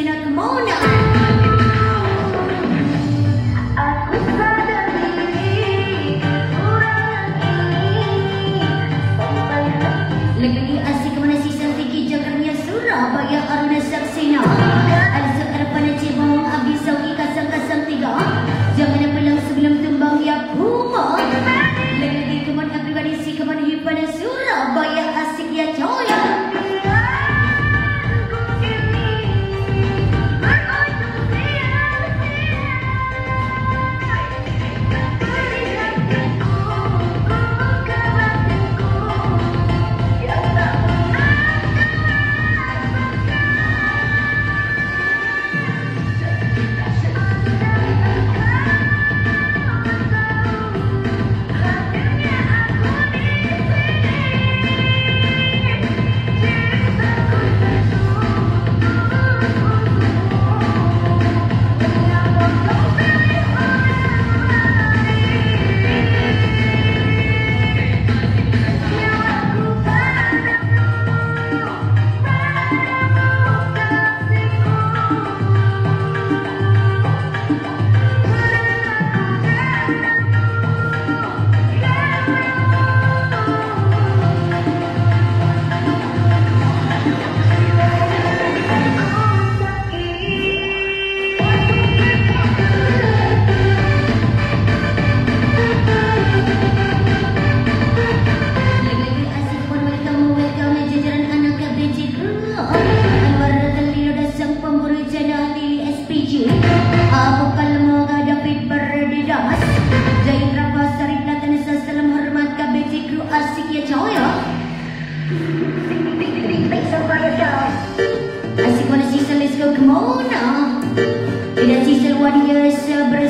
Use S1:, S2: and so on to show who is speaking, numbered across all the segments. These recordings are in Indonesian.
S1: in a kimono. Борьясь образ...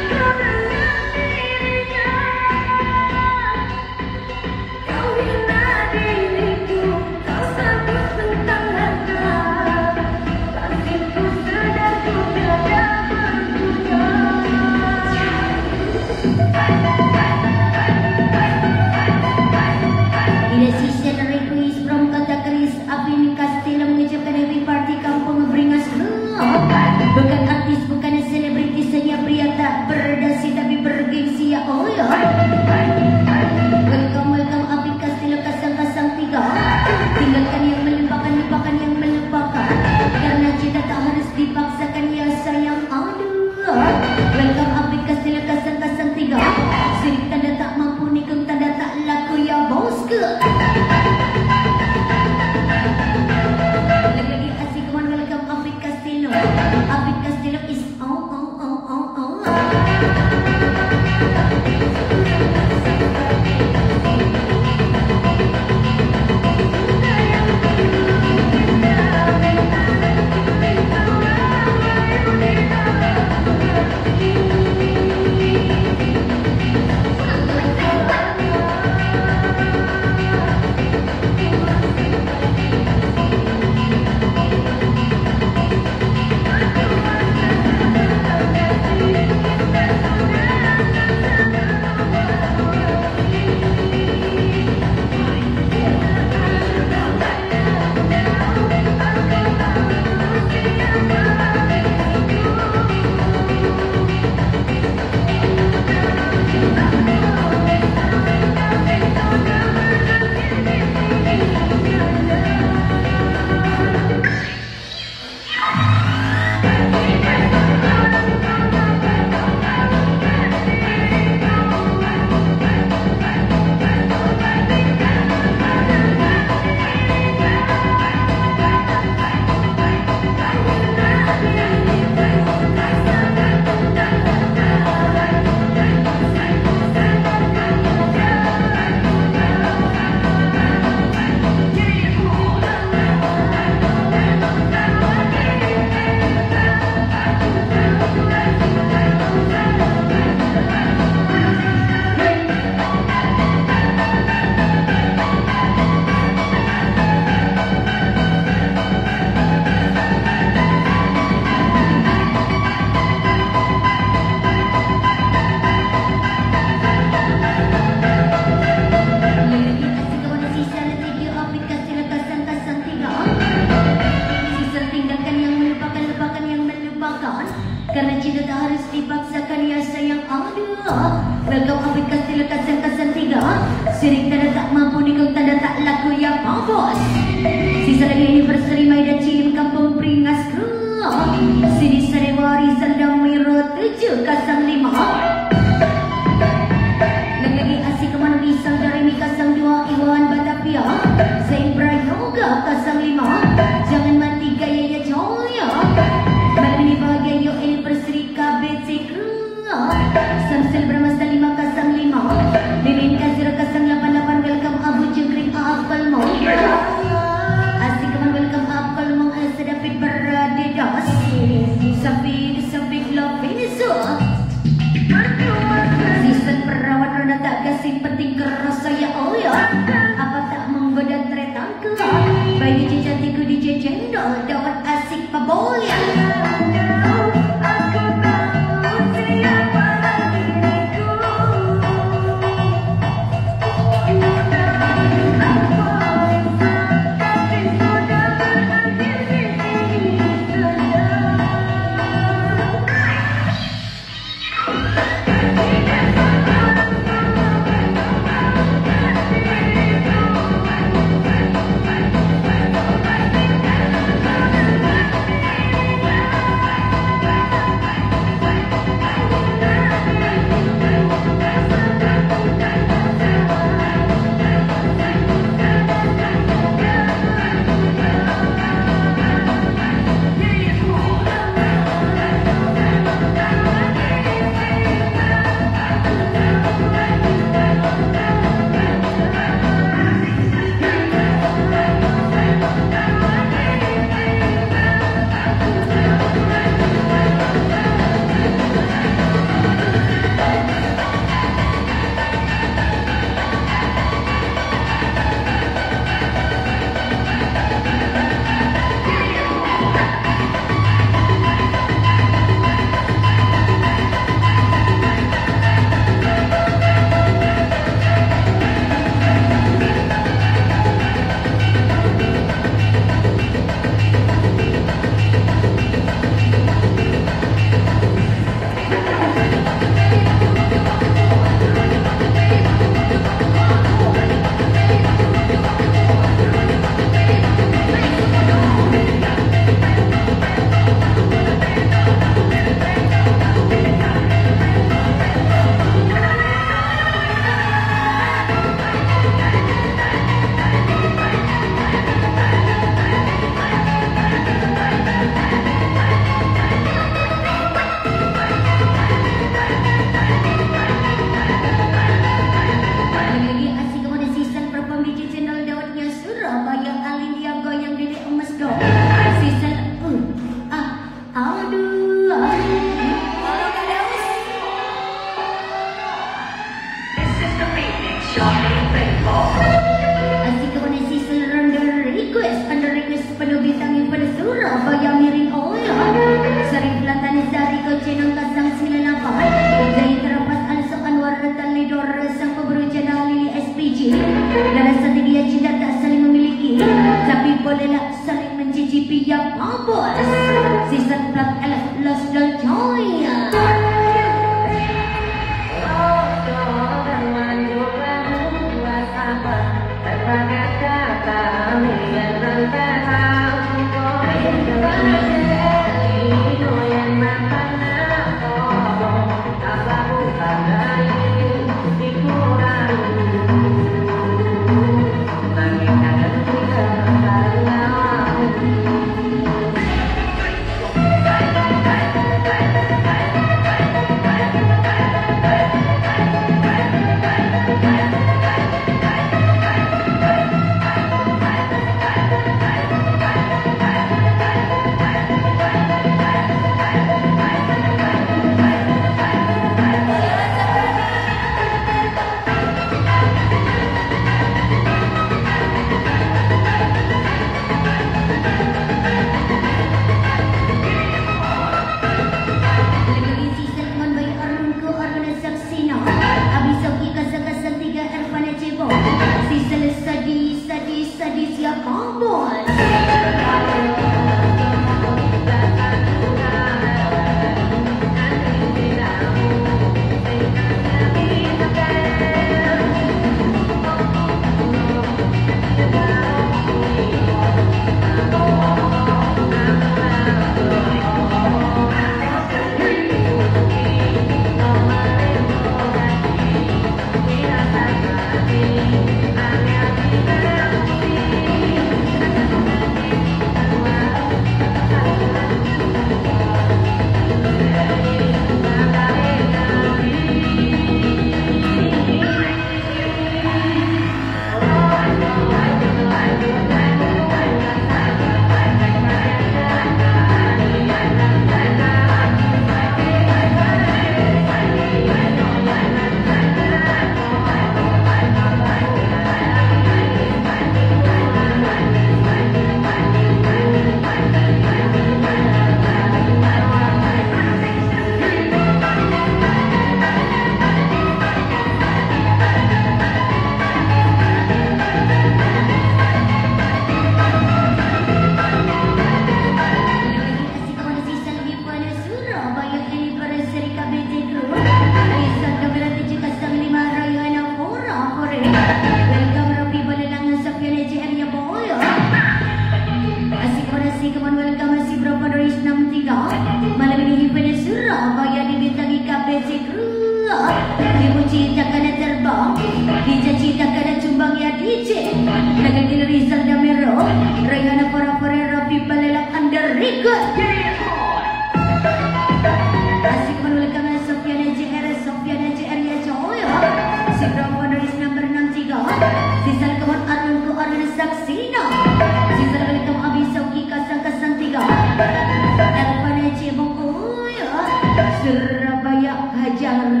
S1: Yeah.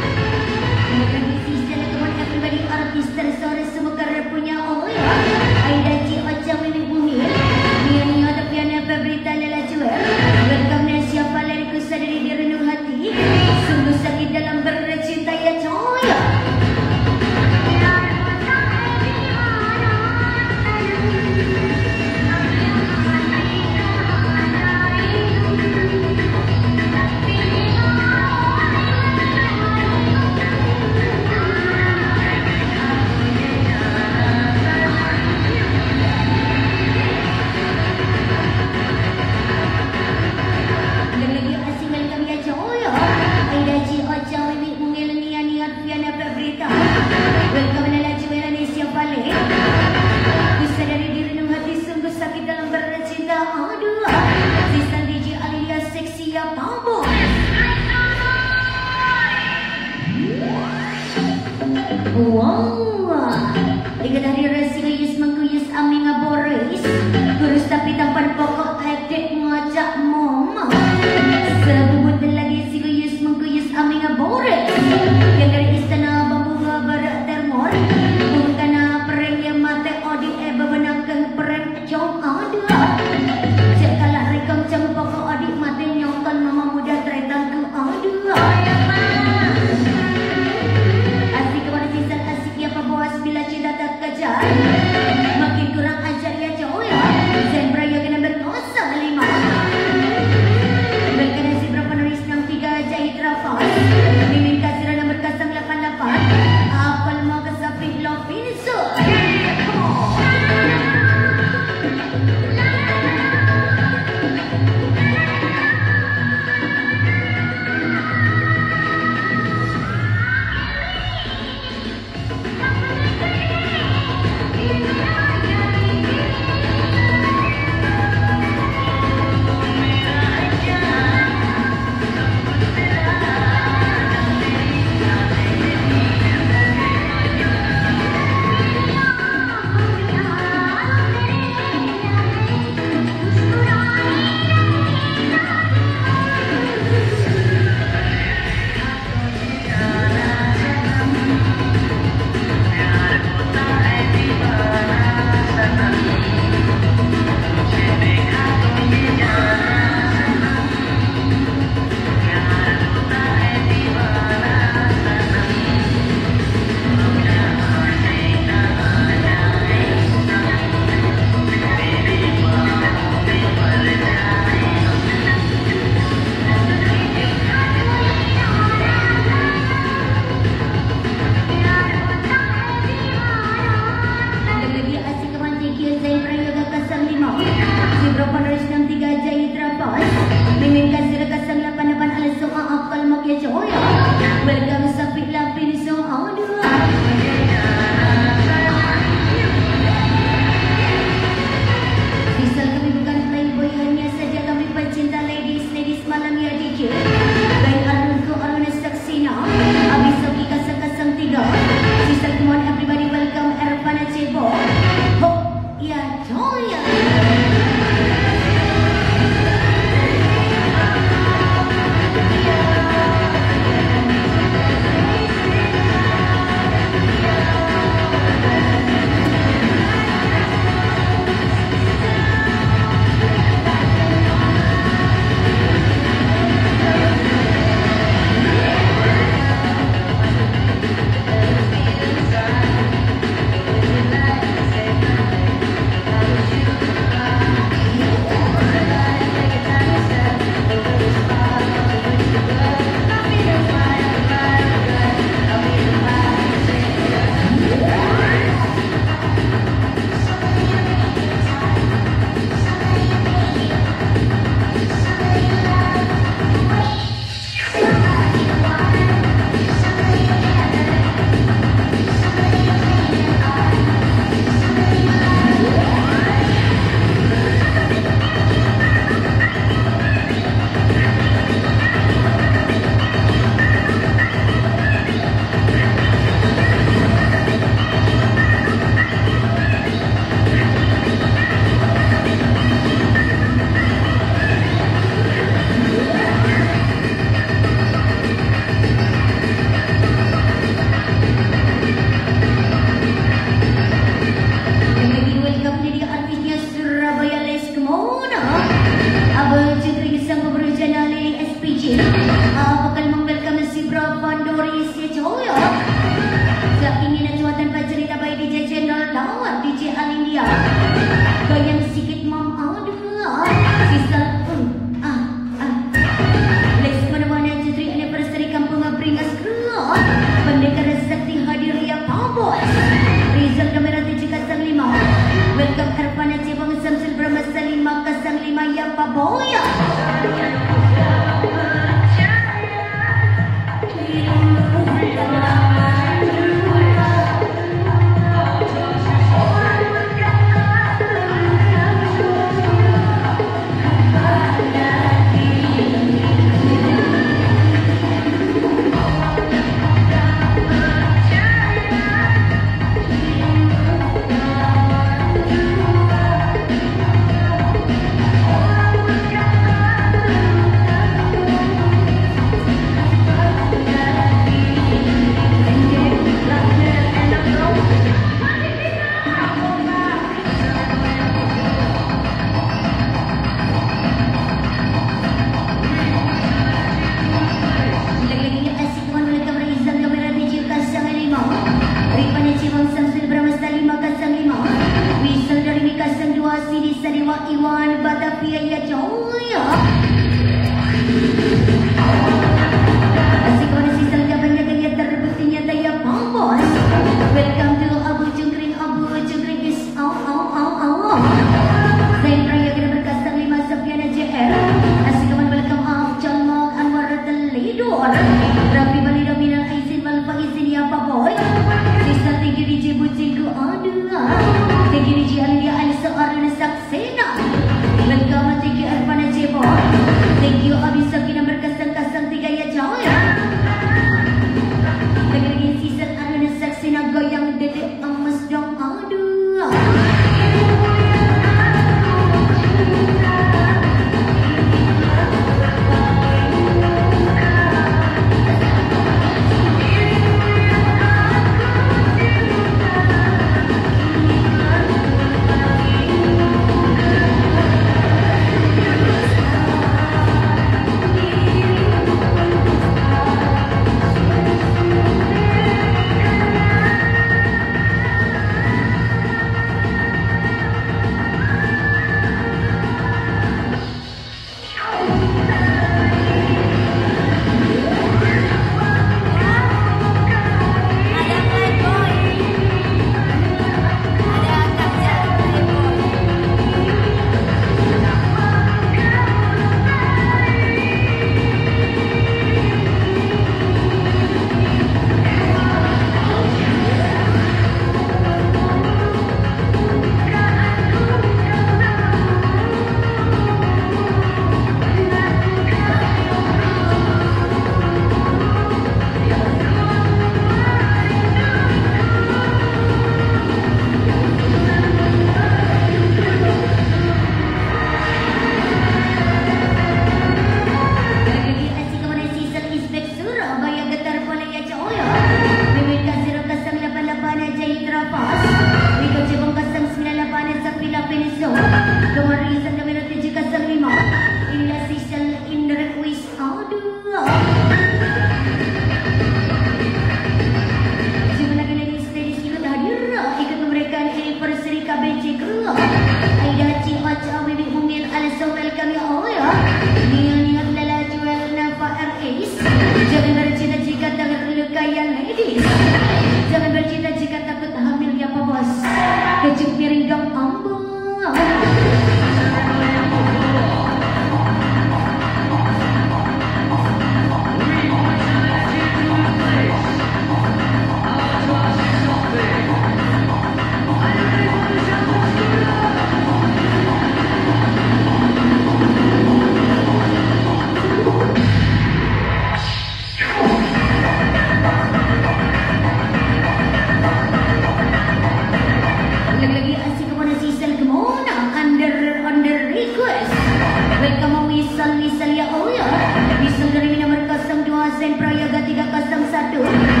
S1: Mazen Prayoga 301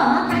S1: 啊。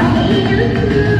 S1: I'm gonna
S2: leave you.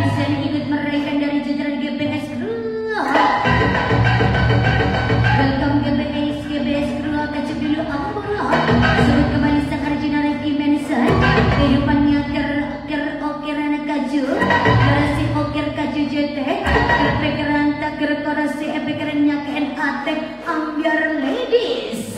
S1: teh Epekeran tak gerkorasi epekeran nyakean atek ah, ambiar ladies.